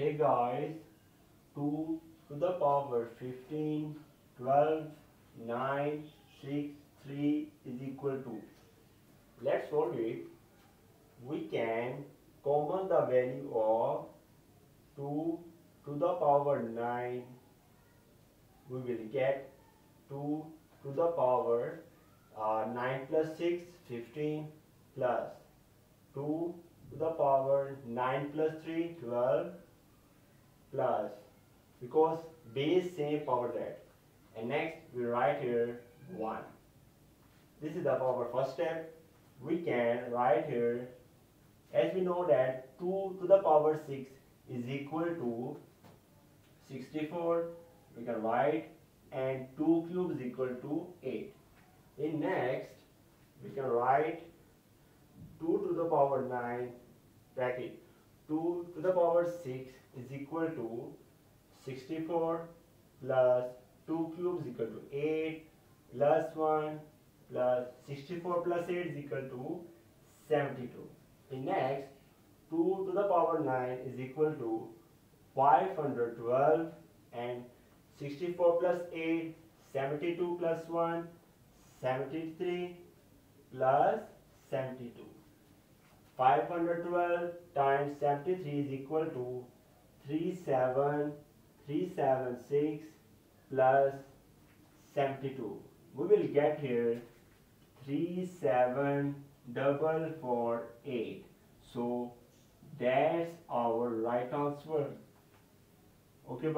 Hey guys, 2 to the power 15, 12, 9, 6, 3 is equal to. Let's solve it. We can common the value of 2 to the power 9. We will get 2 to the power uh, 9 plus 6, 15 plus 2 to the power 9 plus 3, 12 plus because base same power that. And next we write here 1 this is the our first step. We can write here as we know that 2 to the power 6 is equal to 64 we can write and 2 cube is equal to 8 in next we can write 2 to the power 9 bracket 2 to the power 6 is equal to 64 plus 2 cubes equal to 8 plus 1 plus 64 plus 8 is equal to 72. In next, 2 to the power 9 is equal to 512 and 64 plus 8, 72 plus 1, 73 plus 72. 512 times 73 is equal to 37376 plus 72. We will get here 37448. So that's our right answer. Okay,